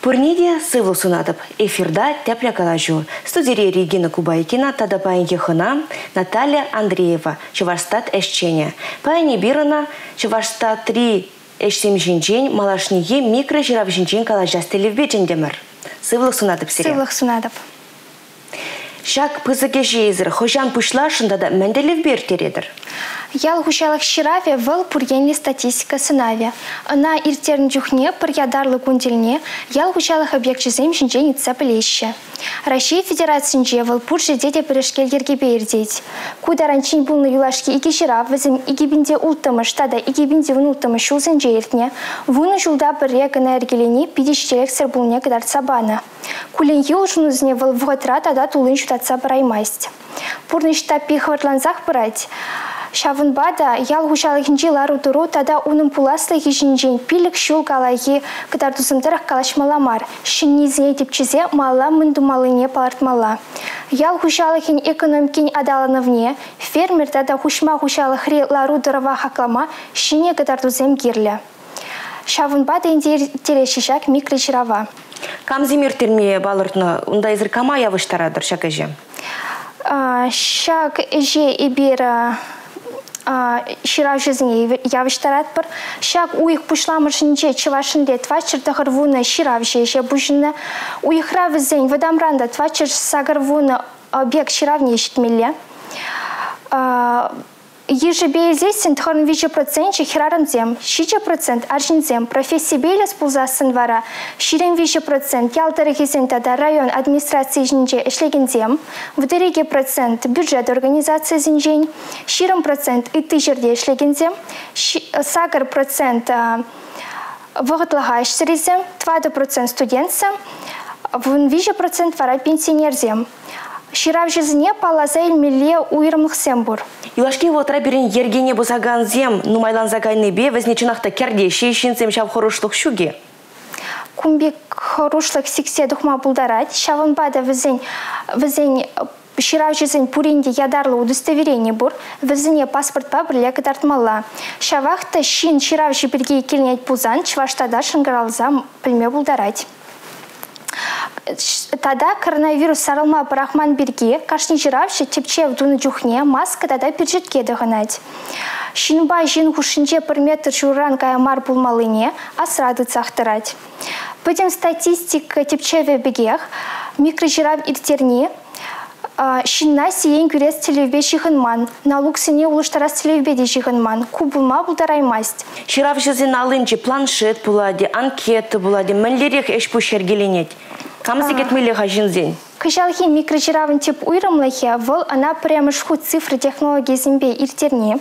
Пурниде сывыл сунатып. Эфирда тәплі калажу. Студире Регина Кубайкина, тада хына Наталья Андреева, Чувашстат Эшчене. Паяне бирана Чувашстат 3 Эшсем жинжен, малашниге микро жирав жинжен калажас телевбе жендемір. Сывлық сунатып сире. Сывлық сунатып. Шак пызыке жейзір, хожан пушлашында да мәнделев бертередір. Ял хушалах шираве вăл пургенли статистика сынаве. Ына иртерн жүхне пыр ядарлы кунтелне ял хушалах объектчизем шинчен итса білеші. Россия Федерациясынче вăл пур жедете пірешкел ергебе ердеть. Кударанчин булны юлашки ике ширав візім игебінде ултымыш тада игебінде вун ултымыш шулзен жертне. Вуны жулда пірре гына эргелене пидешчелек сыр булне кадар сабана. Кулен ел жунузне вăл вғытра тада тулын шутатса біраймасть. Пурнышта пихватланзах брать. Шавынбада ял хушалыхинчи лару туру тада унын пуласлы хишинчен пилік шул калайхи кыдар тусымтырах калашмаламар. Шиннизіне тепчізе мала мындумалыне палартмала. Ял хушалыхин экономикин адалановне, фермер тада хушма хушалыхри лару дырова хаклама шине кыдар тузем кирлі. Шавынбада интересишак микрочирава. Камзимир терме балыртны, унда изір кама явыштарадыр шак эже? Шак эже ибера шира жизни явыштарат бір. Шак уйық пушламышынче чывашынде твачыр тахырвуны шира вшеше бушынна. Уйықра візен вадамранда твачыр сагарвуны объект ширавне ешітмелі. Ежебезесін тұхырын виче процентче хирарынзем, шиче процент аршинзем, профессия бейлес пулзасын вара, ширен виче процент ялтары тада район администрации жинже эшлегензем, вдереге процент бюджет организации зинжень, ширен процент и жерде эшлегензем, сагар процент вғытлыға эшсірезем, 20 процент студентсем, виче процент вара пенсионерзем. Ширав жизне палаза илмеле уйрымлық сембур. Юлашки вотра берен ергене бузаган зем, нумайлан загайны бе, вознечинахта кердеші шинцем шав хорушлық шуге. Кумбек хорушлық сиксе духма булдарать, шавын бада візен, візен Ширав жизнь пуринде ядарлы удостоверение бур, візіне паспорт па бірле кыдартмалла. Шавахта шин ширав жібірге келнет пузан, чваштада шынгаралза пілме булдарать. Тада коронавирус сарылма брахман берге, кашни жиравши тепчев дуны жухне, маска тада пиржетке дығынать. Шинба жин хушинче бір метр журан каямар булмалыне, асрады цахтырать. Пыдем статистика тепчеве бегех, микрожирав иртерне, Шинна сиен күрес телевбе шихынман, налук сене улыштарас телевбеде шихынман, кубулма булдараймасть. Ширав жизын алынчы планшет булади, анкета булади, мәллерек эш бу шергеленет. Камсы кетмелі хажинзен. Кышалхи микрожиравын тип уйрымлыхе, вол ана прямо шху цифры технологии зимбе иртерне.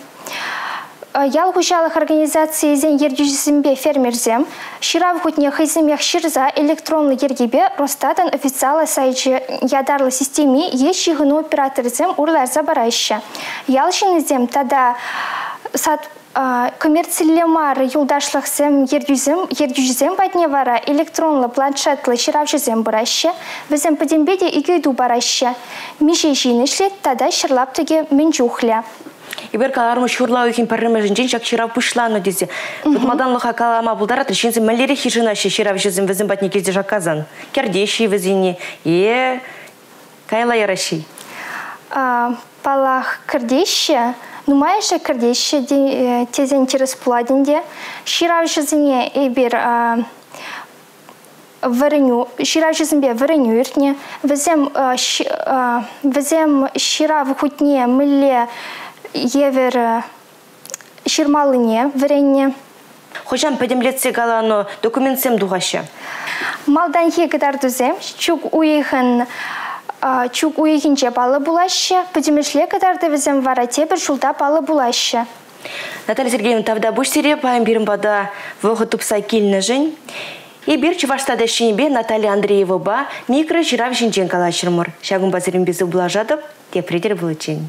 Ял организации зен ердюжізімбе фермерзем, ширав хутне хызымех ширза электронлы ергебе Ростатан официалы сайчы ядарлы системе еш шигыну операторзем урларза барайшы. Ял шинызем тада сат коммерциялемар юлдашлықсым ердюзім, ердюзім бәдіне вара электронлы планшетлы ширав жүзім бұрашы, бізім пөдембеде игейду барашы. Мише жинешлет тада шырлап теге мен жухля. Ибер калармы шурлау екен пәрімі жінжен шак ширав пұшланы дезе. Бұтмадан лыха калама бұлдаратыр, шенсі мәлері хижынашы ширав жүзім візім бәтіне кезде жақазан. Кердеші візіне, е, кайла яраши. Палах кердеші, Нумайша кірдеші э, тезен терес пуладинде. Ширав жизіне эбір вареню, ширав жизінбе вареню иртне. Візем, візем ширав хутне міле евер ширмалыне варенне. Хожам пәдемлетсе галану документсем дуғашы. Малдан хегідар дүзем, чук уйхын чук уйхинче балы булашы, пөдемешле кадарда візем вара тебір жулда балы булашы. Наталья Сергеевна тавда буш сире паем бирим бада вғы тупса келіні жын. И бир чувашстада шинбе Наталья Андреева ба микро жирав жинчен калашырмыр. Шагун базырым безі булажадып, тепредер булычын.